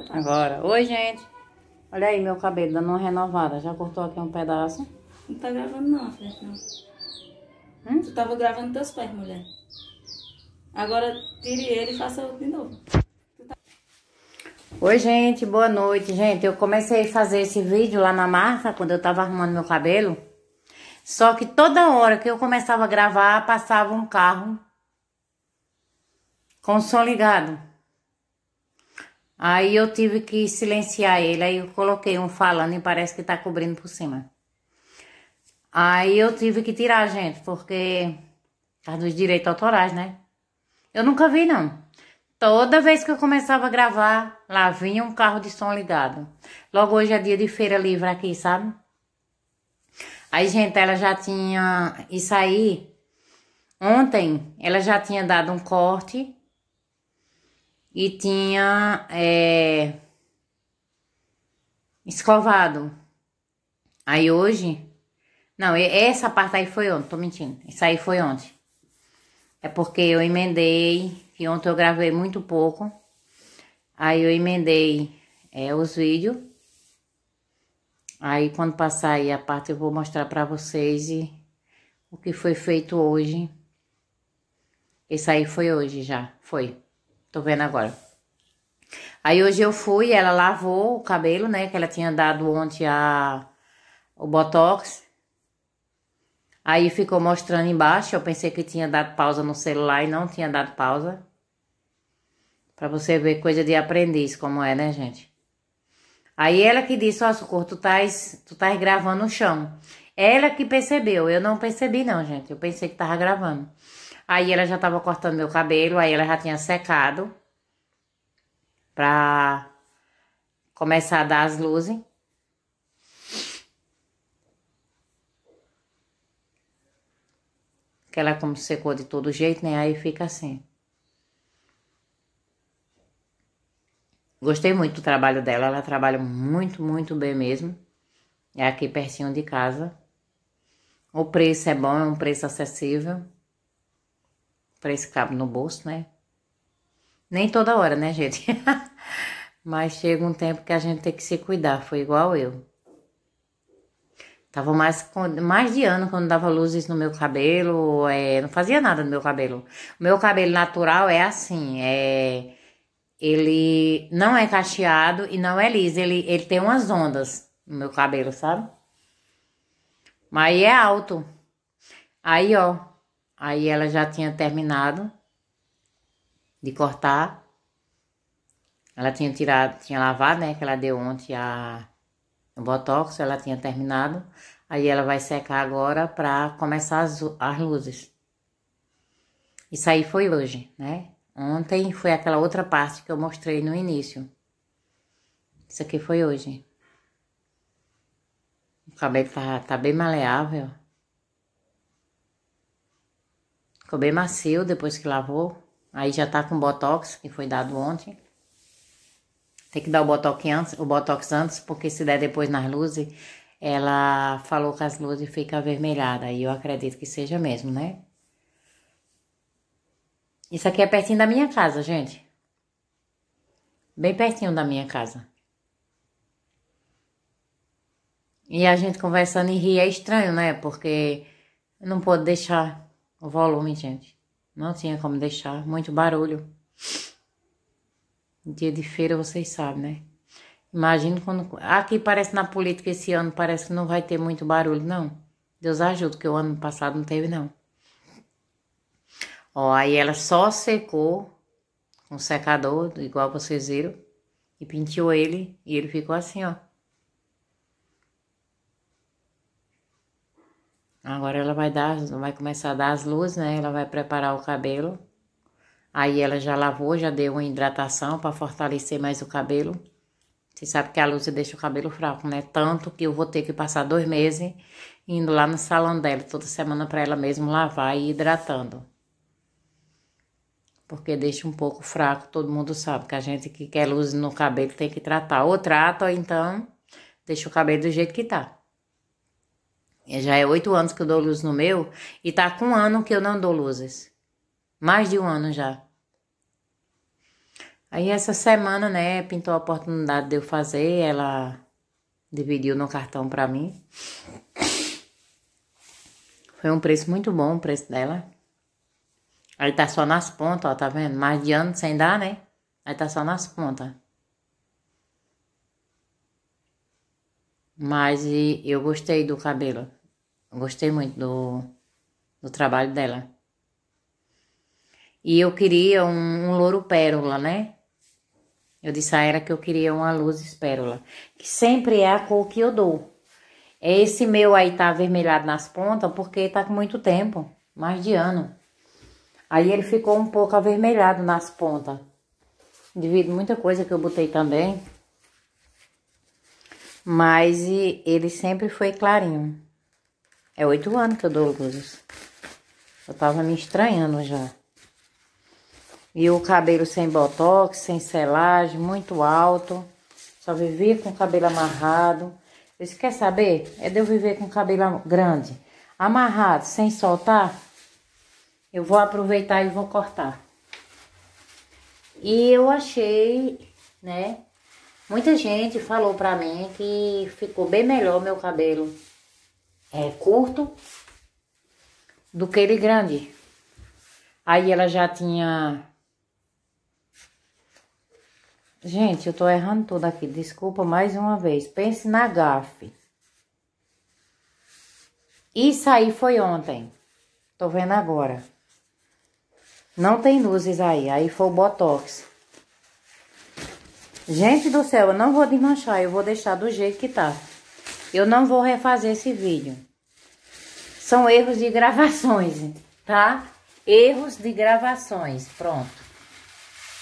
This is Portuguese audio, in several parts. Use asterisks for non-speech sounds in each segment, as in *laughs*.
Agora tá. Agora. Oi, gente. Olha aí meu cabelo dando uma renovada. Já cortou aqui um pedaço. Não tá gravando não, Fred, não. Hum? Tu tava gravando teus pés, mulher. Agora tire ele e faça outro de novo. Oi, gente. Boa noite, gente. Eu comecei a fazer esse vídeo lá na marca, quando eu tava arrumando meu cabelo. Só que toda hora que eu começava a gravar, passava um carro com o som ligado. Aí eu tive que silenciar ele, aí eu coloquei um falando e parece que tá cobrindo por cima. Aí eu tive que tirar, gente, porque... Por causa dos direitos autorais, né? Eu nunca vi, não. Toda vez que eu começava a gravar, lá vinha um carro de som ligado. Logo hoje é dia de feira livre aqui, sabe? Aí, gente, ela já tinha... Isso aí... Ontem, ela já tinha dado um corte e tinha é, escovado. Aí hoje, não, essa parte aí foi ontem, tô mentindo. Isso aí foi ontem. É porque eu emendei, que ontem eu gravei muito pouco. Aí eu emendei é, os vídeos. Aí quando passar aí a parte eu vou mostrar pra vocês e o que foi feito hoje. Esse aí foi hoje já, foi. Tô vendo agora. Aí hoje eu fui, ela lavou o cabelo, né? Que ela tinha dado ontem a, o Botox. Aí ficou mostrando embaixo. Eu pensei que tinha dado pausa no celular e não tinha dado pausa. Pra você ver coisa de aprendiz como é, né, gente? Aí ela que disse, ó, Socorro, tu estás, tu estás gravando no chão. Ela que percebeu, eu não percebi não, gente. Eu pensei que tava gravando. Aí ela já tava cortando meu cabelo, aí ela já tinha secado. Pra começar a dar as luzes. Que ela como secou de todo jeito, né? Aí fica assim. Gostei muito do trabalho dela, ela trabalha muito, muito bem mesmo. É aqui pertinho de casa. O preço é bom, é um preço acessível para esse cabo no bolso, né? Nem toda hora, né, gente? *laughs* Mas chega um tempo que a gente tem que se cuidar, foi igual eu. Tava mais, mais de ano quando dava luzes no meu cabelo, é, não fazia nada no meu cabelo. O meu cabelo natural é assim, é, ele não é cacheado e não é liso, ele, ele tem umas ondas no meu cabelo, sabe? Mas é alto. Aí, ó, Aí ela já tinha terminado de cortar. Ela tinha tirado, tinha lavado, né? Que ela deu ontem a, o botox, ela tinha terminado. Aí ela vai secar agora para começar as, as luzes. Isso aí foi hoje, né? Ontem foi aquela outra parte que eu mostrei no início. Isso aqui foi hoje. O cabelo tá, tá bem maleável. Ficou bem macio depois que lavou. Aí já tá com botox, que foi dado ontem. Tem que dar o botox antes, o botox antes, porque se der depois nas luzes, ela falou que as luzes ficam avermelhadas. E eu acredito que seja mesmo, né? Isso aqui é pertinho da minha casa, gente. Bem pertinho da minha casa. E a gente conversando e rir é estranho, né? Porque não pode deixar o volume, gente. Não tinha como deixar. Muito barulho. Dia de feira, vocês sabem, né? Imagina quando. Aqui parece na política esse ano, parece que não vai ter muito barulho, não. Deus ajuda, que o ano passado não teve, não. Ó, aí ela só secou com secador, igual vocês viram, e penteou ele, e ele ficou assim, ó. Agora ela vai dar, vai começar a dar as luzes, né? Ela vai preparar o cabelo. Aí ela já lavou, já deu uma hidratação para fortalecer mais o cabelo. Você sabe que a luz deixa o cabelo fraco, né? Tanto que eu vou ter que passar dois meses indo lá no salão dela toda semana para ela mesmo lavar e hidratando. Porque deixa um pouco fraco, todo mundo sabe que a gente que quer luz no cabelo tem que tratar. Ou trata, ou então deixa o cabelo do jeito que tá. Já é oito anos que eu dou luz no meu e tá com um ano que eu não dou luzes. Mais de um ano já. Aí essa semana, né, pintou a oportunidade de eu fazer, ela dividiu no cartão pra mim. Foi um preço muito bom o preço dela. Aí tá só nas pontas, ó, tá vendo? Mais de ano sem dar, né? Aí tá só nas pontas. Mas eu gostei do cabelo. Gostei muito do, do trabalho dela. E eu queria um, um louro pérola, né? Eu disse a ela que eu queria uma luz pérola, que sempre é a cor que eu dou. Esse meu aí tá avermelhado nas pontas porque tá com muito tempo, mais de ano. Aí ele ficou um pouco avermelhado nas pontas. Devido a muita coisa que eu botei também. Mas ele sempre foi clarinho. É oito anos que eu dou luzes. Eu tava me estranhando já. E o cabelo sem botox, sem selagem, muito alto. Só vivia com o cabelo amarrado. Você quer saber? É de eu viver com o cabelo grande, amarrado, sem soltar. Eu vou aproveitar e vou cortar. E eu achei, né? Muita gente falou pra mim que ficou bem melhor meu cabelo é, curto do que ele grande. Aí ela já tinha Gente, eu tô errando tudo aqui. Desculpa mais uma vez. Pense na gafe. Isso aí foi ontem. Tô vendo agora. Não tem luzes aí. Aí foi o Botox. Gente do céu, eu não vou desmanchar. Eu vou deixar do jeito que tá. Eu não vou refazer esse vídeo. São erros de gravações, tá? Erros de gravações. Pronto.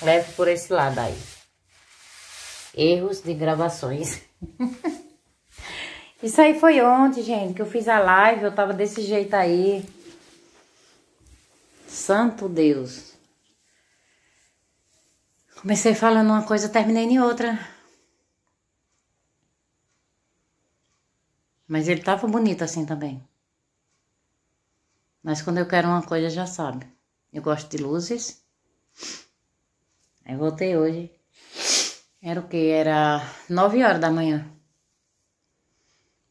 Leve por esse lado aí. Erros de gravações. *laughs* Isso aí foi ontem, gente, que eu fiz a live, eu tava desse jeito aí. Santo Deus. Comecei falando uma coisa, terminei em outra. Mas ele tava bonito assim também. Mas quando eu quero uma coisa, já sabe. Eu gosto de luzes. Aí voltei hoje. Era o que? Era nove horas da manhã.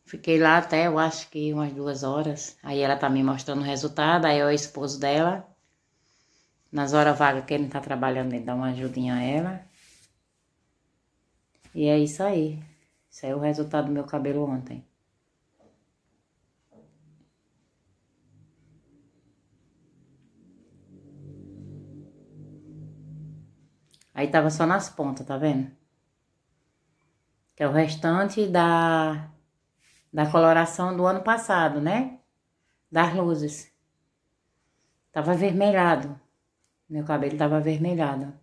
Fiquei lá até, eu acho que umas duas horas. Aí ela tá me mostrando o resultado, aí é o esposo dela. Nas horas vagas que ele não tá trabalhando, ele dá uma ajudinha a ela. E é isso aí. Isso aí é o resultado do meu cabelo ontem. Aí tava só nas pontas, tá vendo? Que é o restante da, da coloração do ano passado, né? Das luzes. Tava avermelhado. Meu cabelo tava avermelhado.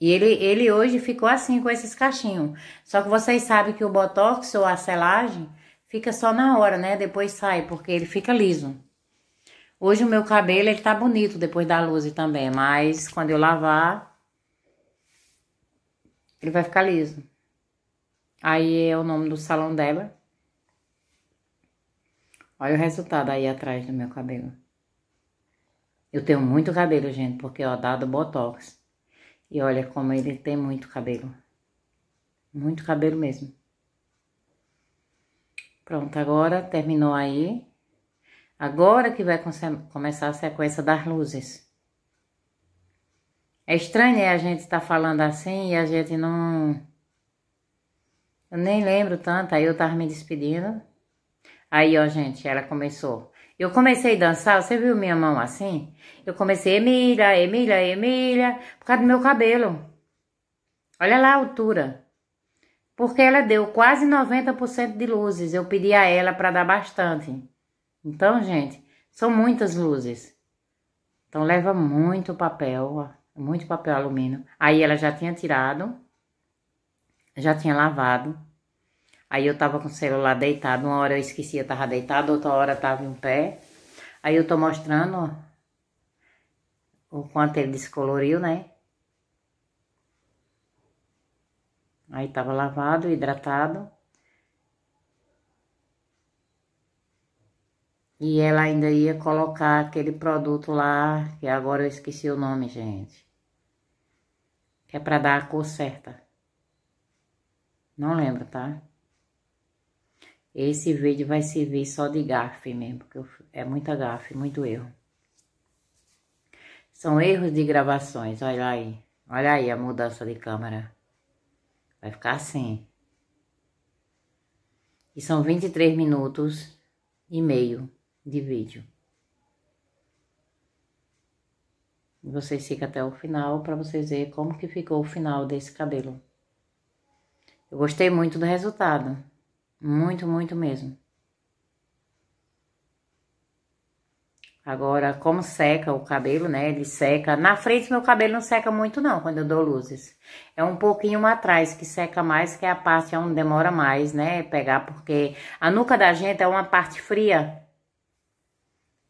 E ele, ele hoje ficou assim, com esses cachinhos. Só que vocês sabem que o botox ou a selagem fica só na hora, né? Depois sai, porque ele fica liso. Hoje o meu cabelo, ele tá bonito depois da luz também, mas quando eu lavar, ele vai ficar liso. Aí é o nome do salão dela. Olha o resultado aí atrás do meu cabelo. Eu tenho muito cabelo, gente, porque ó, dado botox. E olha como ele tem muito cabelo. Muito cabelo mesmo. Pronto, agora terminou aí. Agora que vai começar a sequência das luzes. É estranho, né? A gente tá falando assim e a gente não... Eu nem lembro tanto, aí eu tava me despedindo. Aí, ó, gente, ela começou. Eu comecei a dançar, você viu minha mão assim? Eu comecei, Emília, Emília, Emília, por causa do meu cabelo. Olha lá a altura. Porque ela deu quase 90% de luzes. Eu pedi a ela para dar bastante. Então, gente, são muitas luzes. Então, leva muito papel, muito papel alumínio. Aí ela já tinha tirado, já tinha lavado. Aí eu tava com o celular deitado, uma hora eu esqueci, eu tava deitado, outra hora tava em pé. Aí eu tô mostrando o quanto ele descoloriu, né? Aí tava lavado, hidratado. E ela ainda ia colocar aquele produto lá, que agora eu esqueci o nome, gente. Que é pra dar a cor certa. Não lembro, tá? Esse vídeo vai servir só de gafe mesmo, porque é muita gafe, muito erro. São erros de gravações, olha aí. Olha aí a mudança de câmera. Vai ficar assim. E são 23 minutos e meio de vídeo. Vocês ficam até o final para vocês verem como que ficou o final desse cabelo. Eu gostei muito do resultado. Muito, muito mesmo. Agora, como seca o cabelo, né? Ele seca. Na frente, meu cabelo não seca muito, não, quando eu dou luzes. É um pouquinho atrás que seca mais, que é a parte onde demora mais, né? Pegar, porque a nuca da gente é uma parte fria.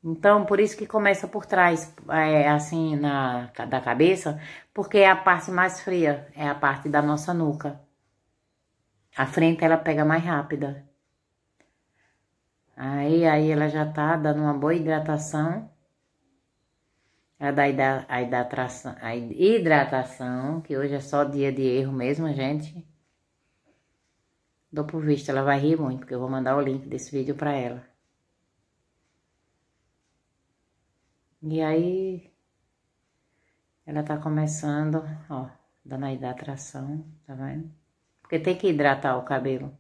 Então, por isso que começa por trás, é, assim, na, da cabeça, porque é a parte mais fria, é a parte da nossa nuca. A frente ela pega mais rápida. Aí, aí ela já tá dando uma boa hidratação. A da a hidratação, hidratação, que hoje é só dia de erro mesmo, gente. Dou por visto, ela vai rir muito, porque eu vou mandar o link desse vídeo pra ela. E aí, ela tá começando, ó, dando a hidratação, tá vendo? Porque tem que hidratar o cabelo.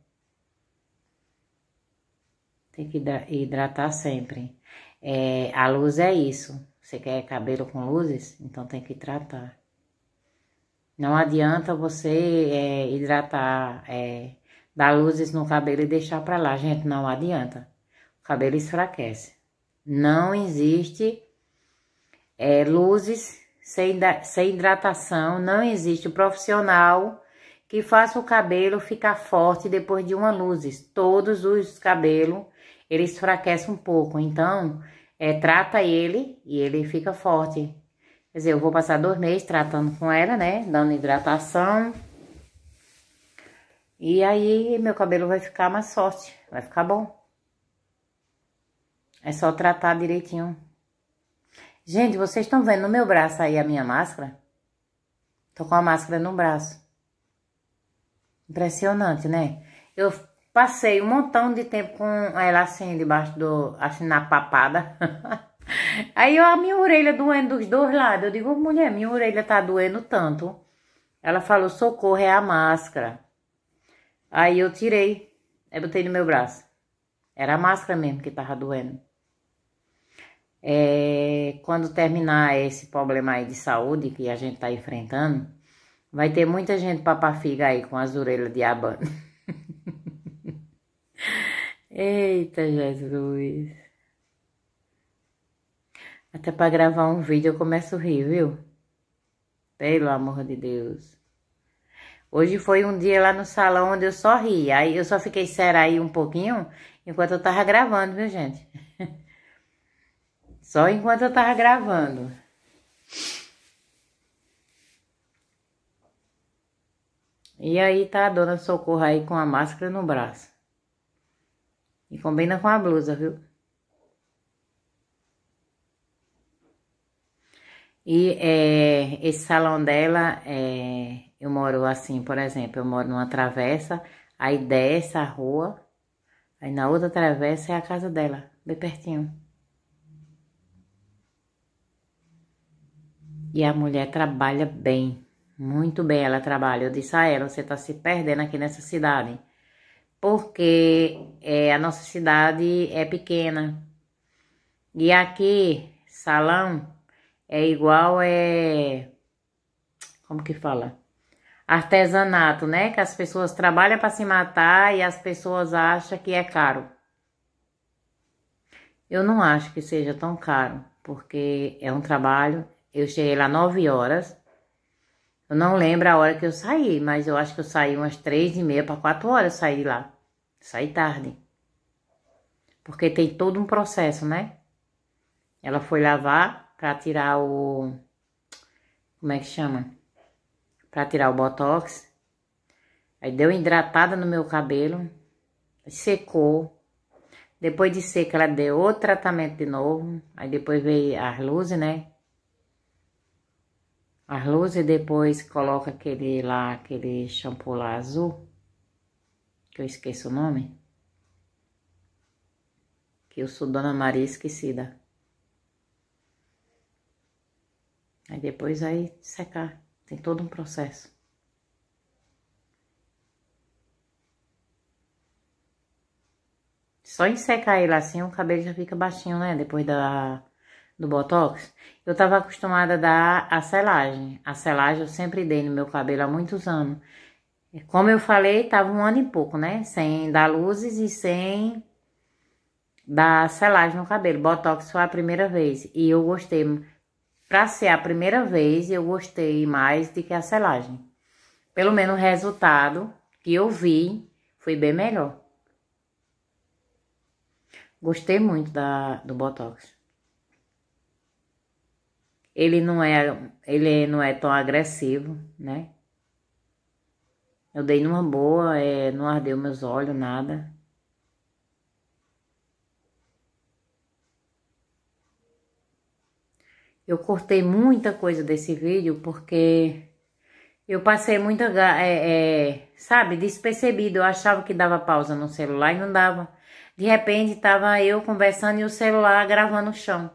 Tem que hidratar sempre. É, a luz é isso. Você quer cabelo com luzes? Então tem que hidratar. Não adianta você é, hidratar, é, dar luzes no cabelo e deixar pra lá. Gente, não adianta. O cabelo enfraquece. Não existe é, luzes sem, sem hidratação. Não existe profissional que faça o cabelo ficar forte depois de uma luzes. Todos os cabelos ele enfraquece um pouco. Então, é, trata ele e ele fica forte. Quer dizer, eu vou passar dois meses tratando com ela, né? Dando hidratação. E aí, meu cabelo vai ficar mais forte. Vai ficar bom. É só tratar direitinho. Gente, vocês estão vendo no meu braço aí a minha máscara? Tô com a máscara no braço. Impressionante, né? Eu Passei um montão de tempo com ela assim, debaixo do... assim, na papada. *laughs* Aí a minha orelha doendo dos dois lados. Eu digo, mulher, minha orelha tá doendo tanto. Ela falou, socorro, é a máscara. Aí eu tirei, aí botei no meu braço. Era a máscara mesmo que tava doendo. É, quando terminar esse problema aí de saúde que a gente tá enfrentando, vai ter muita gente papafiga aí com as orelhas de abano. *laughs* Eita, Jesus. Até para gravar um vídeo eu começo a rir, viu? Pelo amor de Deus. Hoje foi um dia lá no salão onde eu só ri. Aí eu só fiquei séria aí um pouquinho enquanto eu tava gravando, viu, gente? *laughs* Só enquanto eu tava gravando. E aí tá a dona Socorro aí com a máscara no braço. E combina com a blusa, viu? E é, esse salão dela, é, eu moro assim, por exemplo, eu moro numa travessa, aí desce a rua, aí na outra travessa é a casa dela, bem pertinho. E a mulher trabalha bem, muito bem ela trabalha. Eu disse a ela, você tá se perdendo aqui nessa cidade porque é, a nossa cidade é pequena. E aqui, salão, é igual, é... Como que fala? Artesanato, né? Que as pessoas trabalham para se matar e as pessoas acham que é caro. Eu não acho que seja tão caro, porque é um trabalho. Eu cheguei lá nove horas. Eu não lembro a hora que eu saí, mas eu acho que eu saí umas três e meia para quatro horas saí lá. Saí tarde. Porque tem todo um processo, né? Ela foi lavar para tirar o... Como é que chama? Para tirar o botox. Aí deu hidratada no meu cabelo. Secou. Depois de seca, ela deu outro tratamento de novo. Aí depois veio as luzes, né? As luzes, depois coloca aquele lá, aquele shampoo lá azul. Que eu esqueço o nome. Que eu sou Dona Maria esquecida. Aí depois aí secar. Tem todo um processo. Só em secar ele assim, o cabelo já fica baixinho, né? Depois da, do Botox. Eu tava acostumada a dar a selagem. A selagem eu sempre dei no meu cabelo há muitos anos. Como eu falei, tava um ano e pouco, né? Sem dar luzes e sem dar selagem no cabelo. Botox foi a primeira vez. E eu gostei. Pra ser a primeira vez, eu gostei mais do que a selagem. Pelo menos o resultado que eu vi foi bem melhor. Gostei muito da, do Botox. Ele não é, ele não é tão agressivo, né? Eu dei numa boa, é, não ardeu meus olhos, nada. Eu cortei muita coisa desse vídeo porque eu passei muita, é, é, sabe, despercebido. Eu achava que dava pausa no celular e não dava. De repente, estava eu conversando e o celular gravando o chão.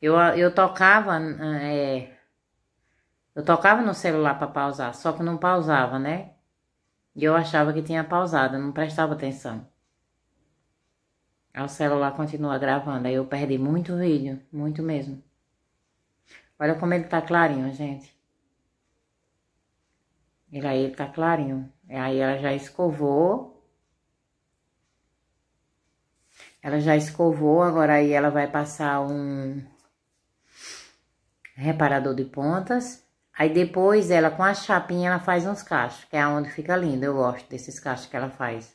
Eu, eu tocava, é, eu tocava no celular para pausar, só que não pausava, né? E eu achava que tinha pausado, não prestava atenção. Aí o celular continua gravando, aí eu perdi muito vídeo, muito mesmo. Olha como ele tá clarinho, gente. Ele aí ele tá clarinho. Aí ela já escovou ela já escovou, agora aí ela vai passar um reparador de pontas. Aí depois ela, com a chapinha, ela faz uns cachos, que é onde fica lindo. Eu gosto desses cachos que ela faz.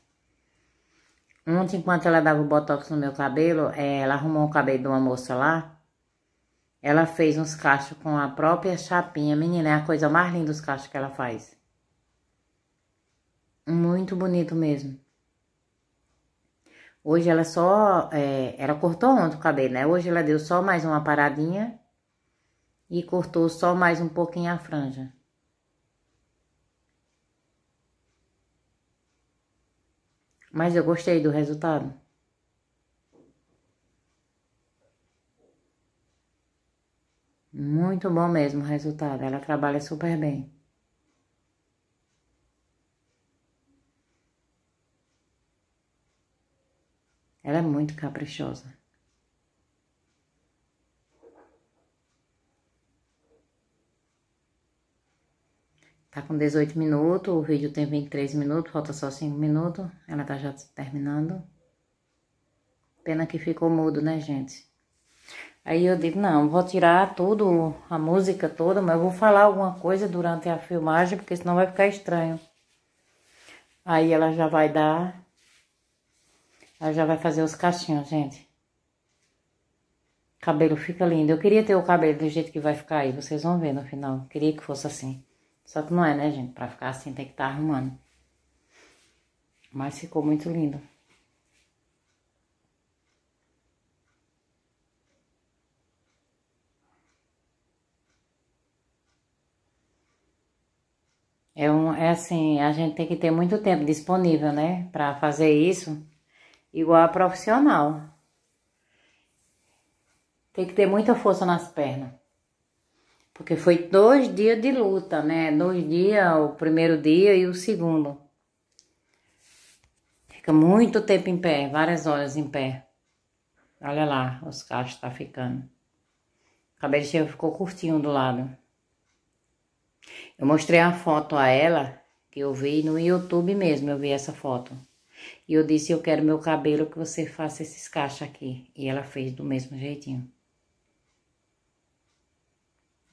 Ontem, enquanto ela dava o botox no meu cabelo, é, ela arrumou o cabelo de uma moça lá. Ela fez uns cachos com a própria chapinha. Menina, é a coisa mais linda dos cachos que ela faz. Muito bonito mesmo. Hoje ela só, é, ela cortou ontem o cabelo, né? Hoje ela deu só mais uma paradinha e cortou só mais um pouquinho a franja. Mas eu gostei do resultado. Muito bom mesmo o resultado. Ela trabalha super bem. Ela é muito caprichosa. Tá com 18 minutos, o vídeo tem 23 minutos, falta só 5 minutos. Ela tá já terminando. Pena que ficou mudo, né, gente? Aí eu digo, não, vou tirar tudo, a música toda, mas eu vou falar alguma coisa durante a filmagem, porque senão vai ficar estranho. Aí ela já vai dar ela já vai fazer os cachinhos, gente. Cabelo fica lindo. Eu queria ter o cabelo do jeito que vai ficar aí. Vocês vão ver no final. queria que fosse assim. Só que não é, né, gente? Pra ficar assim tem que estar tá arrumando. Mas ficou muito lindo. É, um, é assim, a gente tem que ter muito tempo disponível, né? Pra fazer isso igual a profissional. Tem que ter muita força nas pernas. Porque foi dois dias de luta, né? Dois dias, o primeiro dia e o segundo. Fica muito tempo em pé, várias horas em pé. Olha lá, os cachos tá ficando. O cabelo ficou curtinho do lado. Eu mostrei a foto a ela, que eu vi no YouTube mesmo, eu vi essa foto. E eu disse, eu quero meu cabelo que você faça esses cachos aqui. E ela fez do mesmo jeitinho.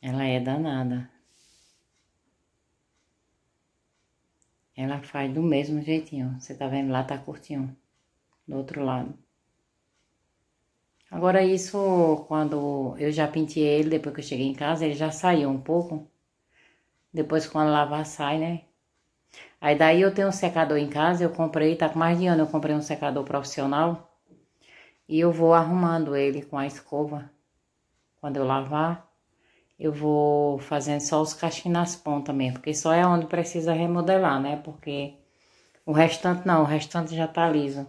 Ela é danada. Ela faz do mesmo jeitinho. Você tá vendo lá, tá curtinho. Do outro lado. Agora isso, quando eu já pintei ele, depois que eu cheguei em casa, ele já saiu um pouco. Depois quando lavar sai, né? Aí daí eu tenho um secador em casa, eu comprei, tá com mais de ano, eu comprei um secador profissional. E eu vou arrumando ele com a escova. Quando eu lavar, eu vou fazendo só os cachinhos nas pontas mesmo, porque só é onde precisa remodelar, né? Porque o restante não, o restante já tá liso.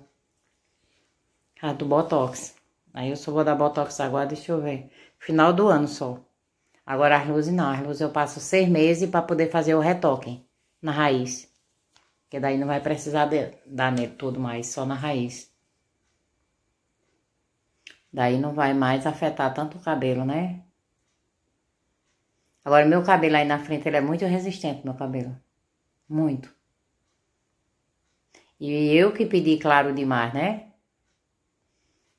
A do Botox. Aí eu só vou dar Botox agora, deixa eu ver. Final do ano só. Agora as luzes não, as luzes eu passo seis meses para poder fazer o retoque na raiz. Que daí não vai precisar de, dar nele tudo mais, só na raiz. Daí não vai mais afetar tanto o cabelo, né? Agora, meu cabelo aí na frente, ele é muito resistente, meu cabelo. Muito. E eu que pedi claro demais, né?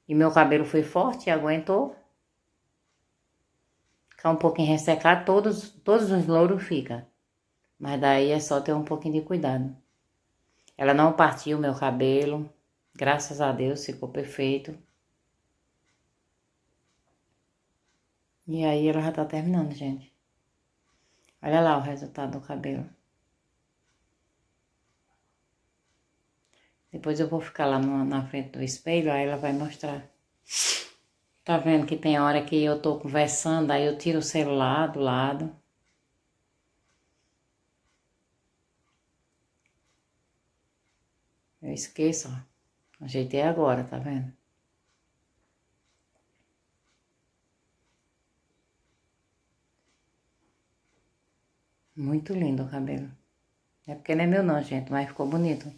E meu cabelo foi forte e aguentou. Ficar um pouquinho ressecado, todos, todos os louros ficam. Mas daí é só ter um pouquinho de cuidado. Ela não partiu meu cabelo. Graças a Deus, ficou perfeito. E aí ela já tá terminando, gente. Olha lá o resultado do cabelo. Depois eu vou ficar lá no, na frente do espelho, aí ela vai mostrar. Tá vendo que tem hora que eu tô conversando, aí eu tiro o celular do lado. Eu esqueço, ó. Ajeitei agora, tá vendo? Muito lindo o cabelo. É porque não é meu não, gente, mas ficou bonito.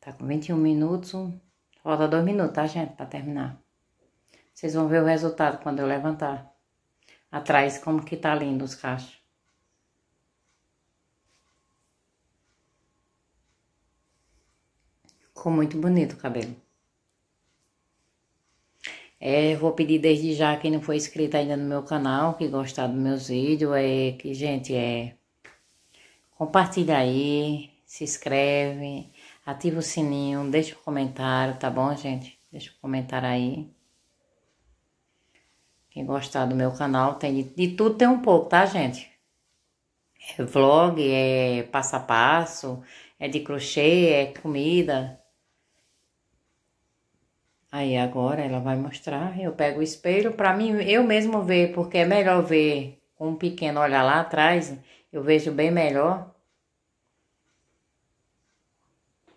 Tá com 21 minutos. Falta dois minutos, tá, gente? Pra terminar. Vocês vão ver o resultado quando eu levantar. Atrás, como que tá lindo os cachos. Ficou muito bonito o cabelo. É, vou pedir desde já quem não foi inscrito ainda no meu canal, que gostar dos meus vídeos, é que, gente, é... Compartilha aí, se inscreve, ativa o sininho, deixa o um comentário, tá bom, gente? Deixa o um comentário aí. Quem gostar do meu canal, tem de, de tudo tem um pouco, tá, gente? É vlog, é passo a passo, é de crochê, é comida, Aí agora ela vai mostrar, eu pego o espelho para mim eu mesmo ver, porque é melhor ver com um pequeno olhar lá atrás, eu vejo bem melhor.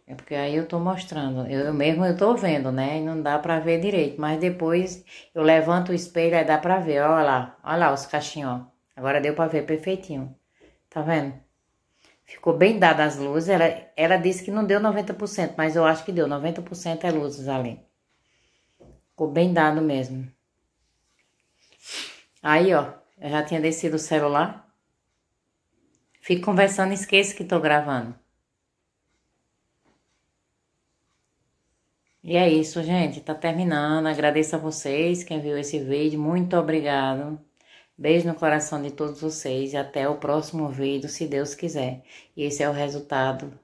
É porque aí eu tô mostrando, eu mesmo eu tô vendo, né? E não dá pra ver direito, mas depois eu levanto o espelho e dá pra ver, olha lá, olha lá os cachinhos, ó. Agora deu pra ver perfeitinho, tá vendo? Ficou bem dada as luzes, ela, ela disse que não deu 90%, mas eu acho que deu, 90% é luzes ali. Ficou bem dado mesmo. Aí, ó, eu já tinha descido o celular. Fico conversando e esqueço que tô gravando. E é isso, gente. Tá terminando. Agradeço a vocês quem viu esse vídeo. Muito obrigado. Beijo no coração de todos vocês e até o próximo vídeo, se Deus quiser. E esse é o resultado